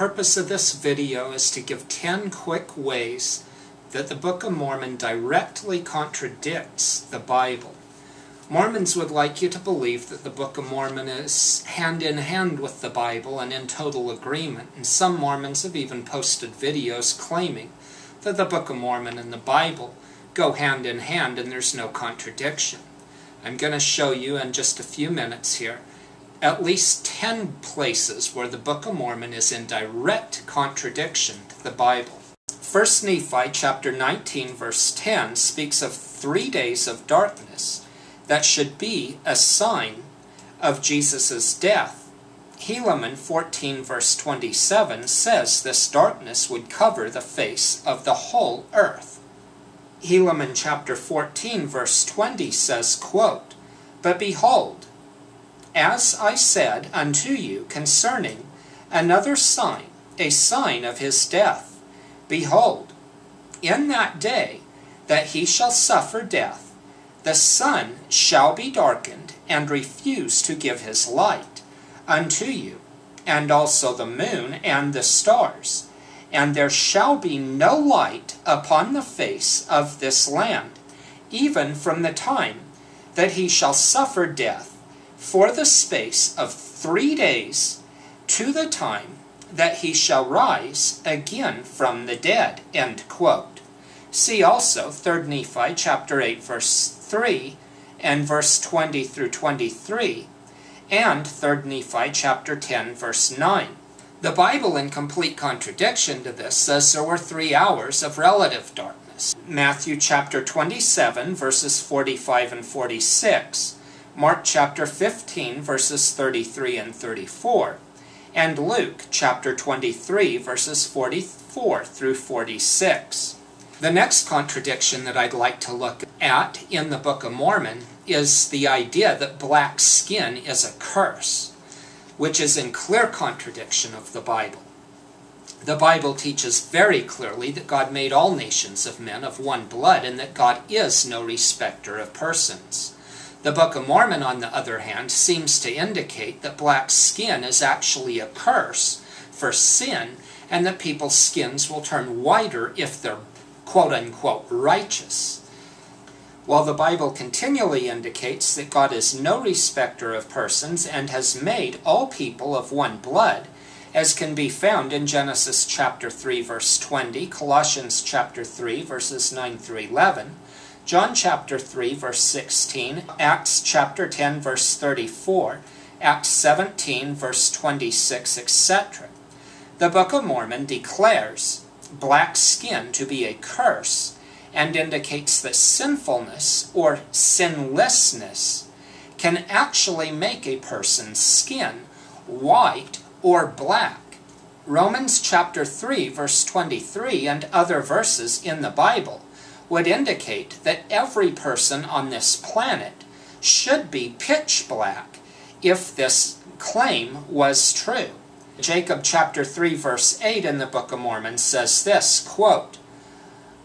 purpose of this video is to give 10 quick ways that the Book of Mormon directly contradicts the Bible. Mormons would like you to believe that the Book of Mormon is hand in hand with the Bible and in total agreement, and some Mormons have even posted videos claiming that the Book of Mormon and the Bible go hand in hand and there's no contradiction. I'm going to show you in just a few minutes here at least 10 places where the Book of Mormon is in direct contradiction to the Bible. 1 Nephi chapter 19 verse 10 speaks of three days of darkness that should be a sign of Jesus' death. Helaman 14 verse 27 says this darkness would cover the face of the whole earth. Helaman chapter 14 verse 20 says, quote, But behold, as I said unto you concerning another sign, a sign of his death, behold, in that day that he shall suffer death, the sun shall be darkened, and refuse to give his light unto you, and also the moon and the stars. And there shall be no light upon the face of this land, even from the time that he shall suffer death for the space of three days to the time that he shall rise again from the dead. End quote. See also 3 Nephi chapter 8 verse 3 and verse 20 through 23 and 3 Nephi chapter 10 verse 9. The Bible in complete contradiction to this says there were three hours of relative darkness. Matthew chapter 27 verses 45 and 46. Mark chapter 15, verses 33 and 34, and Luke chapter 23, verses 44 through 46. The next contradiction that I'd like to look at in the Book of Mormon is the idea that black skin is a curse, which is in clear contradiction of the Bible. The Bible teaches very clearly that God made all nations of men of one blood and that God is no respecter of persons. The Book of Mormon, on the other hand, seems to indicate that black skin is actually a curse for sin and that people's skins will turn whiter if they're quote unquote righteous. While the Bible continually indicates that God is no respecter of persons and has made all people of one blood, as can be found in Genesis chapter 3 verse 20, Colossians chapter 3 verses 9 through 11, John chapter 3, verse 16, Acts chapter 10, verse 34, Acts 17, verse 26, etc. The Book of Mormon declares black skin to be a curse and indicates that sinfulness or sinlessness can actually make a person's skin white or black. Romans chapter 3, verse 23, and other verses in the Bible would indicate that every person on this planet should be pitch black if this claim was true. Jacob chapter 3 verse 8 in the Book of Mormon says this, quote,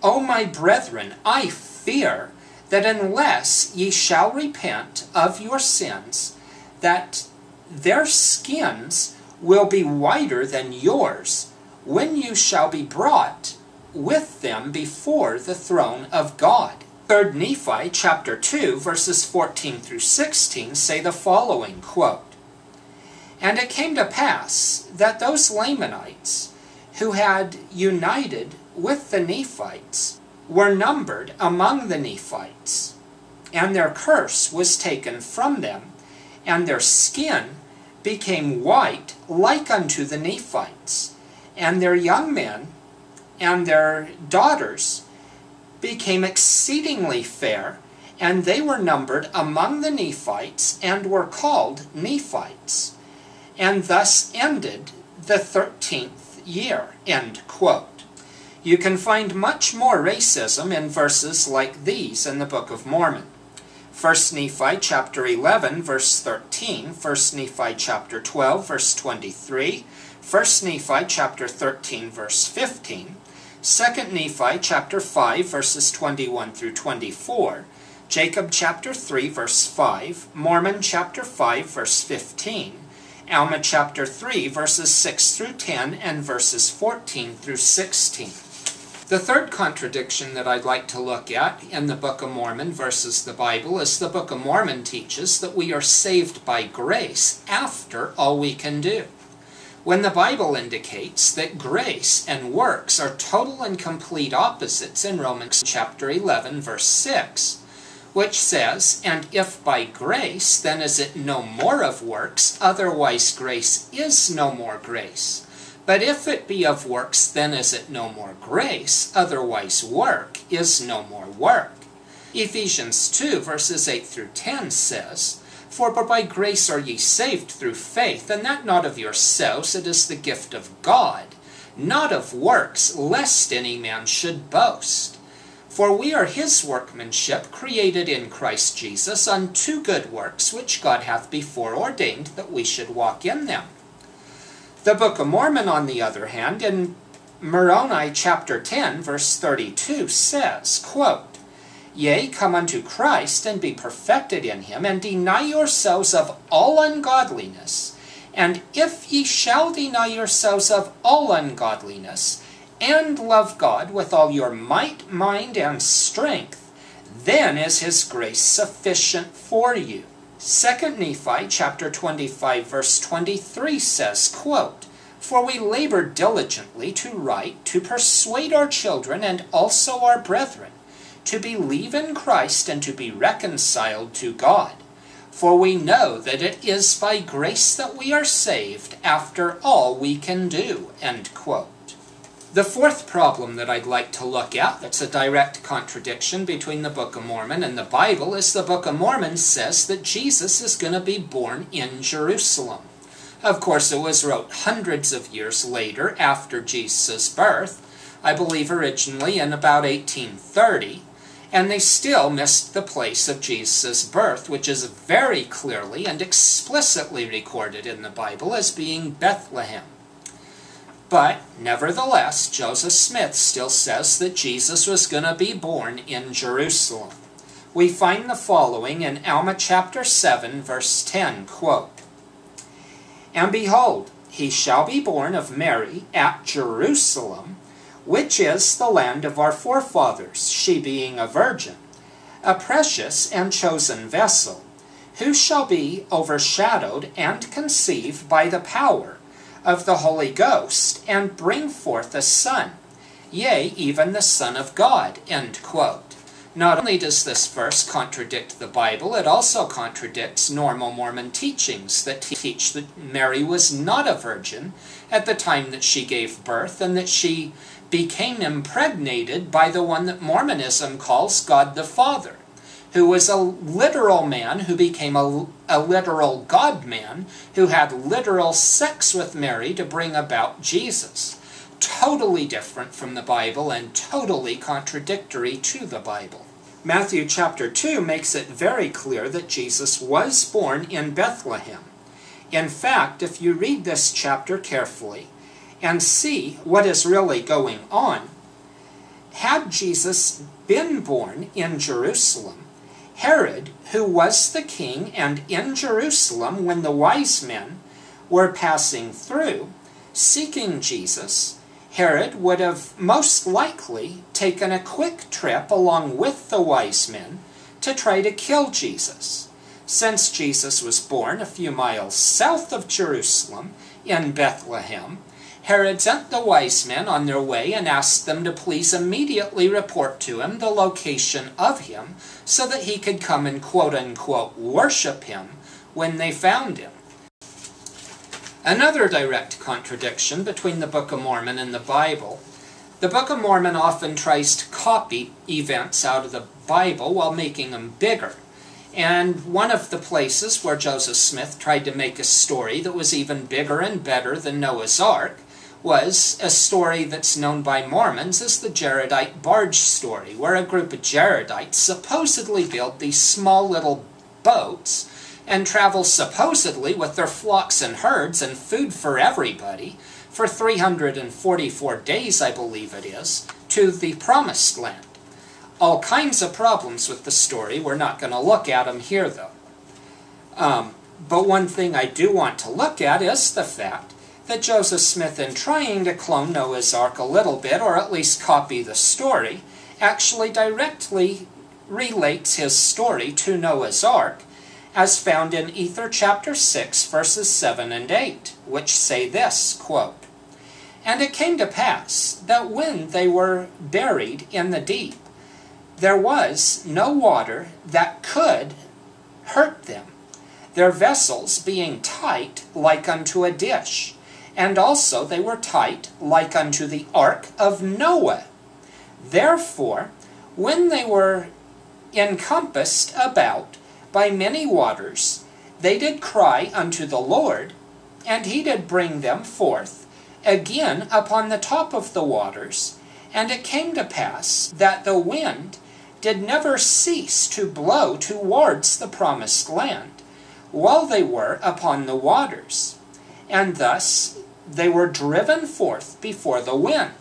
O my brethren, I fear that unless ye shall repent of your sins, that their skins will be whiter than yours when you shall be brought with them before the throne of God. 3 Nephi chapter 2 verses 14 through 16 say the following quote, And it came to pass that those Lamanites who had united with the Nephites were numbered among the Nephites, and their curse was taken from them, and their skin became white like unto the Nephites, and their young men and their daughters became exceedingly fair, and they were numbered among the Nephites and were called Nephites, and thus ended the thirteenth year. End quote. You can find much more racism in verses like these in the Book of Mormon. 1 Nephi chapter 11 verse 13, 1 Nephi chapter 12 verse 23, 1 Nephi chapter 13 verse 15, 2 Nephi chapter 5 verses 21 through 24, Jacob chapter 3 verse 5, Mormon chapter 5 verse 15, Alma chapter 3, verses 6 through 10, and verses 14 through 16. The third contradiction that I'd like to look at in the Book of Mormon versus the Bible is the Book of Mormon teaches that we are saved by grace after all we can do. When the Bible indicates that grace and works are total and complete opposites in Romans chapter 11 verse 6, which says, And if by grace, then is it no more of works, otherwise grace is no more grace. But if it be of works, then is it no more grace, otherwise work is no more work. Ephesians 2 verses 8 through 10 says, For by grace are ye saved through faith, and that not of yourselves, it is the gift of God, not of works, lest any man should boast. For we are his workmanship, created in Christ Jesus, unto good works, which God hath before ordained that we should walk in them. The Book of Mormon, on the other hand, in Moroni chapter 10, verse 32, says, quote, Yea, come unto Christ, and be perfected in him, and deny yourselves of all ungodliness. And if ye shall deny yourselves of all ungodliness, and love God with all your might, mind, and strength, then is his grace sufficient for you. 2 Nephi chapter 25 verse 23 says, quote, For we labor diligently to write, to persuade our children and also our brethren, to believe in Christ and to be reconciled to God. For we know that it is by grace that we are saved after all we can do. End quote. The fourth problem that I'd like to look at that's a direct contradiction between the Book of Mormon and the Bible is the Book of Mormon says that Jesus is going to be born in Jerusalem. Of course, it was wrote hundreds of years later after Jesus' birth, I believe originally in about 1830, and they still missed the place of Jesus' birth, which is very clearly and explicitly recorded in the Bible as being Bethlehem. But nevertheless, Joseph Smith still says that Jesus was going to be born in Jerusalem. We find the following in Alma chapter 7, verse 10, quote, And behold, he shall be born of Mary at Jerusalem, which is the land of our forefathers, she being a virgin, a precious and chosen vessel, who shall be overshadowed and conceive by the power of the Holy Ghost, and bring forth a son, yea, even the Son of God. Not only does this verse contradict the Bible, it also contradicts normal Mormon teachings that teach that Mary was not a virgin at the time that she gave birth, and that she became impregnated by the one that Mormonism calls God the Father who was a literal man who became a, a literal God man who had literal sex with Mary to bring about Jesus. Totally different from the Bible and totally contradictory to the Bible. Matthew chapter 2 makes it very clear that Jesus was born in Bethlehem. In fact, if you read this chapter carefully and see what is really going on, had Jesus been born in Jerusalem, Herod, who was the king and in Jerusalem when the wise men were passing through, seeking Jesus, Herod would have most likely taken a quick trip along with the wise men to try to kill Jesus. Since Jesus was born a few miles south of Jerusalem in Bethlehem, Herod sent the wise men on their way and asked them to please immediately report to him the location of him so that he could come and quote unquote worship him when they found him. Another direct contradiction between the Book of Mormon and the Bible. The Book of Mormon often tries to copy events out of the Bible while making them bigger. And one of the places where Joseph Smith tried to make a story that was even bigger and better than Noah's Ark was a story that's known by Mormons as the Jaredite barge story, where a group of Jaredites supposedly built these small little boats and travel supposedly with their flocks and herds and food for everybody for 344 days, I believe it is, to the Promised Land. All kinds of problems with the story. We're not going to look at them here, though. Um, But one thing I do want to look at is the fact that Joseph Smith, in trying to clone Noah's Ark a little bit, or at least copy the story, actually directly relates his story to Noah's Ark, as found in Ether chapter 6, verses 7 and 8, which say this, quote, And it came to pass that when they were buried in the deep, there was no water that could hurt them, their vessels being tight like unto a dish, and also they were tight like unto the ark of Noah. Therefore, when they were encompassed about by many waters, they did cry unto the Lord, and he did bring them forth again upon the top of the waters. And it came to pass that the wind did never cease to blow towards the promised land, while they were upon the waters. And thus they were driven forth before the wind.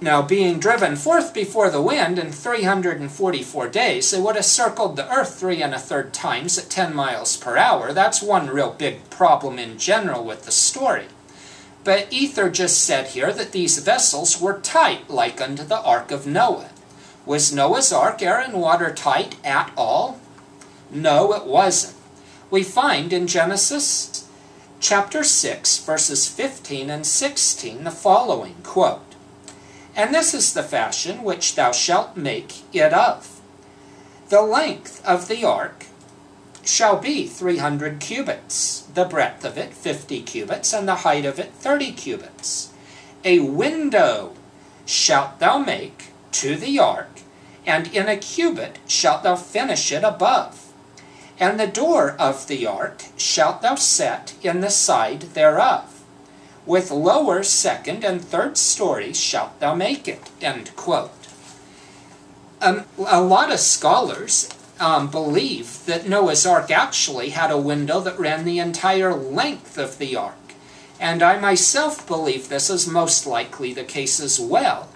Now, being driven forth before the wind in 344 days, they would have circled the earth three and a third times at 10 miles per hour. That's one real big problem in general with the story. But Ether just said here that these vessels were tight, like unto the ark of Noah. Was Noah's ark air and water tight at all? No, it wasn't. We find in Genesis chapter 6, verses 15 and 16, the following quote And this is the fashion which thou shalt make it of. The length of the ark shall be three hundred cubits, the breadth of it fifty cubits, and the height of it thirty cubits. A window shalt thou make to the ark, and in a cubit shalt thou finish it above. And the door of the ark shalt thou set in the side thereof. With lower, second, and third stories shalt thou make it. End quote. Um, a lot of scholars um, believe that Noah's Ark actually had a window that ran the entire length of the ark. And I myself believe this is most likely the case as well,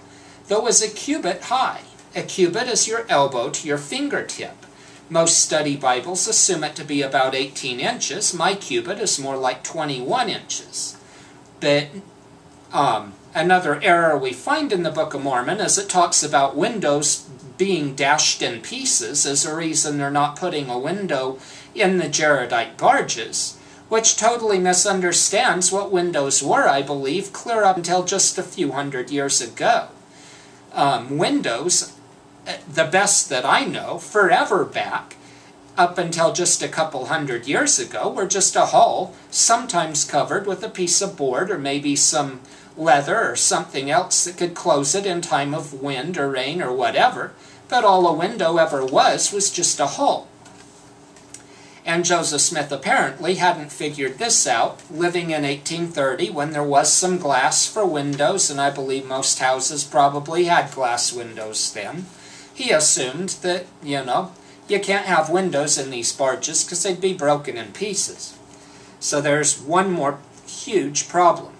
though it was a cubit high. A cubit is your elbow to your fingertip. Most study Bibles assume it to be about 18 inches. My cubit is more like 21 inches. But um, another error we find in the Book of Mormon is it talks about windows being dashed in pieces as a reason they're not putting a window in the Jaredite barges, which totally misunderstands what windows were, I believe, clear up until just a few hundred years ago. Um, windows the best that I know, forever back, up until just a couple hundred years ago, were just a hull, sometimes covered with a piece of board or maybe some leather or something else that could close it in time of wind or rain or whatever. But all a window ever was was just a hull. And Joseph Smith apparently hadn't figured this out, living in 1830 when there was some glass for windows, and I believe most houses probably had glass windows then he assumed that, you know, you can't have windows in these barges because they'd be broken in pieces. So there's one more huge problem.